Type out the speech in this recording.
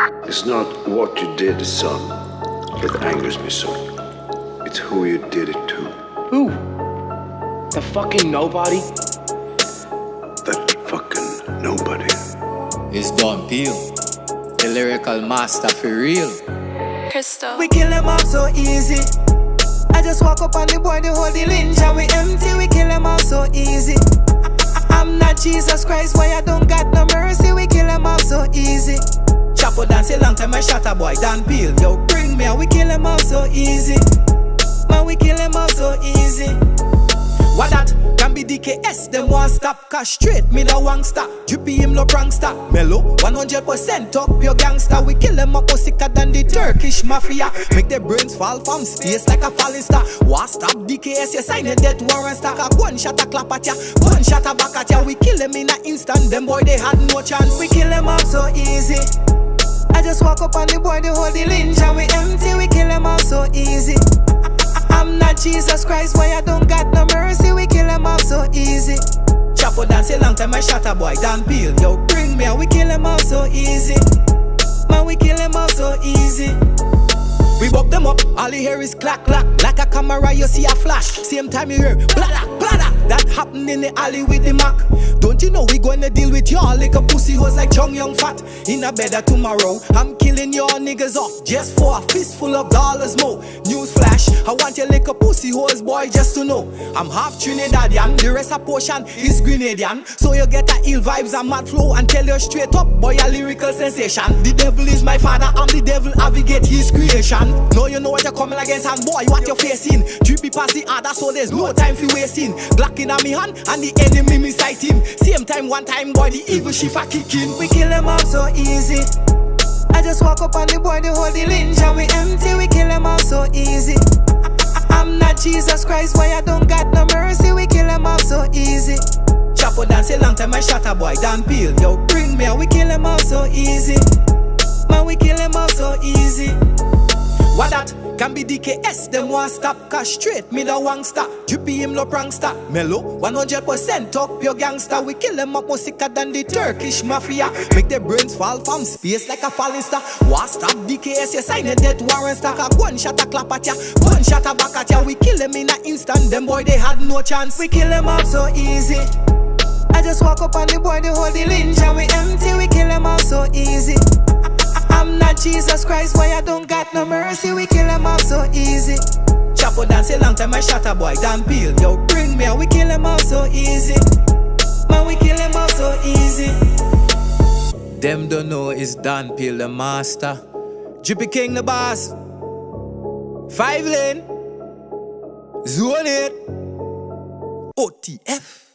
It's not what you did, son, that angers me so. It's who you did it to. Who? The fucking nobody? That fucking nobody. It's Don Peal, the lyrical master for real. Christo. We kill them off so easy. I just walk up on the boy, the whole the lynch, and we empty. We kill them off so easy. I'm not Jesus Christ, why I don't got no mercy. Boy, Don Peal. Yo, bring me, and we kill them off so easy. Man, we kill off so easy. What that? Can be DKS, them one stop Cash straight, me no one stop. Drippy him no prankster Mellow, 100% up your gangster. We kill them up sicker than the Turkish mafia. Make their brains fall from space like a falling star. What stop DKS, you sign a death warrant stack A gunshot a clap at ya, gunshot a back at ya. We kill them in an instant, them boy they had no chance. We kill them up so easy just walk up on the boy, the lynch And we empty, we kill them off so easy. I'm not Jesus Christ, why I don't got no mercy. We kill them off so easy. Chapo dance a long time, I shot a boy, Don Peal Yo, bring me and we kill them off so easy. Man, we kill them off so easy. We buck them up, all you hear is clack clack. Like a camera you see a flash. Same time you hear blada blada That happened in the alley with the Mac. Don't you know we gonna deal with y'all like a pussy hoes like Chow Yun Fat? In a better tomorrow I'm killing your niggas off Just for a fistful of dollars more. News flash, I want you like a pussy hoes boy just to know I'm half Trinidadian, the rest a portion is Grenadian So you get a ill vibes and mad flow And tell you straight up boy a lyrical sensation The devil is my father, I'm the devil, navigate his creation no, you know what you're coming against, and boy, what you're facing. Drippy past the other, so there's no time for wasting. Glock in me hand, and the enemy me sight him. Same time, one time, boy, the evil shifa kicking. We kill them off so easy. I just walk up on the boy, the the lynch, and we empty. We kill them off so easy. Jesus Christ, why I don't got no mercy. We kill them off so easy. Chapo dance a long time, I shot a boy, Don Peal. Yo, bring me, we kill them off so easy. Man, we kill them off so easy. What that? Can be DKS, them one stop Cash straight, me one stop Drippy him no prankster. Mellow, 100% up your gangster. We kill them up more sicker than the Turkish mafia. Make their brains fall from space like a falling star. What stop DKS, you sign a death warrant stack. A gunshot a clap at ya, gunshot a back at ya. We kill them in an instant, them boy they had no chance. We kill them up so easy. I just walk up on the boy, they hold the lynch And we empty, we kill them off so easy I'm not Jesus Christ, why I don't got no mercy. We kill them off so easy. Chapo dance a long time, I shot a boy, Don Peal. Yo, bring me and we kill them off so easy. Man, we kill them off so easy. Them don't know it's Don Peal the master. Drippy King the boss. Five lane. Zone 8 OTF